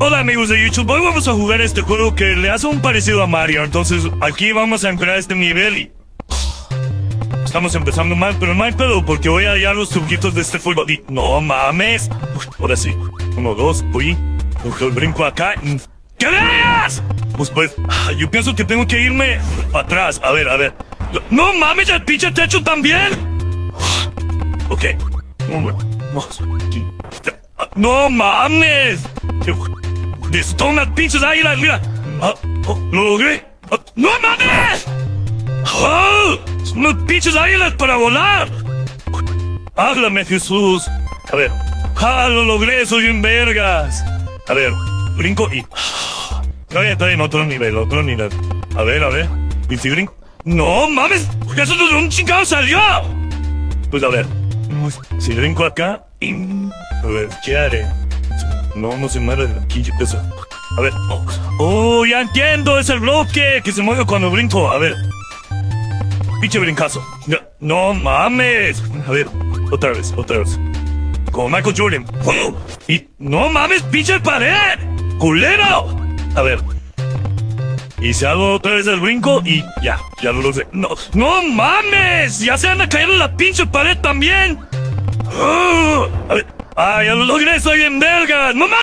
Hola amigos de YouTube, hoy vamos a jugar este juego que le hace un parecido a Mario. Entonces aquí vamos a a este nivel y... Estamos empezando mal, pero no hay pedo porque voy a hallar los truquitos de este juego. Y... No mames. Ahora sí. Uno, dos, uy. El brinco acá. ¿Qué veas? Pues pues, yo pienso que tengo que irme atrás. A ver, a ver. No mames, el pinche techo también. Ok. No mames. Necesito unas pinches águilas, mira. Ah, oh, lo logré. Ah, ¡No mames! ¡Oh! ¡Unas pinches águilas para volar! ¡Háblame, Jesús! A ver. ¡Ah, lo logré! ¡Soy un vergas! A ver, brinco y... Está bien, está bien, otro nivel, otro nivel. A ver, a ver. ¿Y si brinco? ¡No mames! ¡Eso de un chingado salió! Pues a ver. Si brinco acá y... A ver, ¿qué haré? No, no se mueve aquí, eso. A ver. Oh, oh, ya entiendo, es el bloque que se mueve cuando brinco. A ver. Pinche brincazo. No, no mames. A ver, otra vez, otra vez. Como Michael Jordan. Y no mames, pinche pared. Culero. A ver. Y se hago otra vez el brinco y ya, ya lo sé. No, no mames. Ya se van a caer en la pinche pared también. Oh, a ver. ¡Ah, ya lo logré! ¡Soy en belga! ¡No mames!